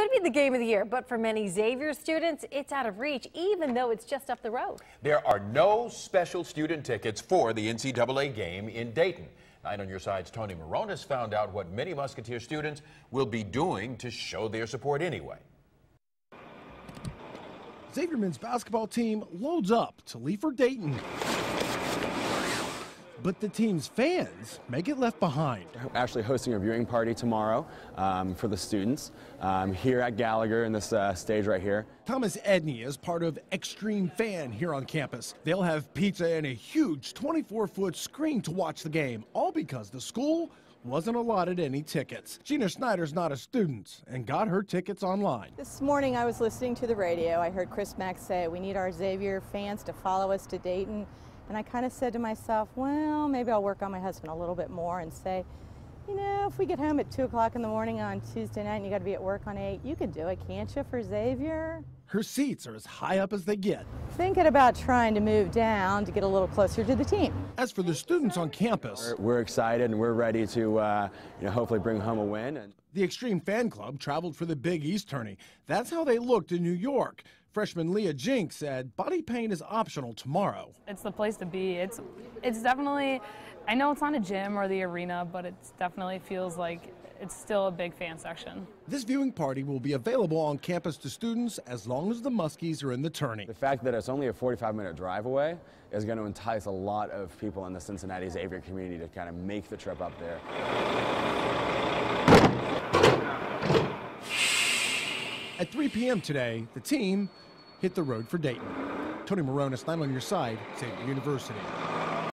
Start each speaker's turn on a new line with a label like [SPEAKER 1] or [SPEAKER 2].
[SPEAKER 1] Could be the game of the year, but for many Xavier students, it's out of reach, even though it's just up the road.
[SPEAKER 2] There are no special student tickets for the NCAA game in Dayton. Nine on your side's Tony Moronis found out what many Musketeer students will be doing to show their support anyway.
[SPEAKER 3] Xavier men's basketball team loads up to leave for Dayton. But the team's fans may get left behind.
[SPEAKER 4] Actually hosting a viewing party tomorrow um, for the students um, here at Gallagher in this uh, stage right here.
[SPEAKER 3] Thomas Edney is part of Extreme Fan here on campus. They'll have pizza and a huge 24-foot screen to watch the game, all because the school wasn't allotted any tickets. Gina Schneider's not a student and got her tickets online.
[SPEAKER 5] This morning I was listening to the radio. I heard Chris Mack say we need our Xavier fans to follow us to Dayton. And I kind of said to myself, well, maybe I'll work on my husband a little bit more and say, you know, if we get home at 2 o'clock in the morning on Tuesday night and you got to be at work on 8, you could do it, can't you, for Xavier?
[SPEAKER 3] Her seats are as high up as they get.
[SPEAKER 5] Thinking about trying to move down to get a little closer to the team.
[SPEAKER 3] As for the students on campus,
[SPEAKER 4] we're, we're excited and we're ready to, uh, you know, hopefully bring home a win. And
[SPEAKER 3] the Extreme Fan Club traveled for the Big East tourney. That's how they looked in New York. Freshman Leah Jink said body paint is optional tomorrow.
[SPEAKER 6] It's the place to be. It's it's definitely I know it's not a gym or the arena, but it definitely feels like it's still a big fan section.
[SPEAKER 3] This viewing party will be available on campus to students as long as the Muskies are in the tourney.
[SPEAKER 4] The fact that it's only a 45 minute drive away is going to entice a lot of people in the Cincinnati Xavier community to kind of make the trip up there.
[SPEAKER 3] At 3 p.m. today, the team hit the road for Dayton. Tony Moronis, 9 on your side, Xavier University.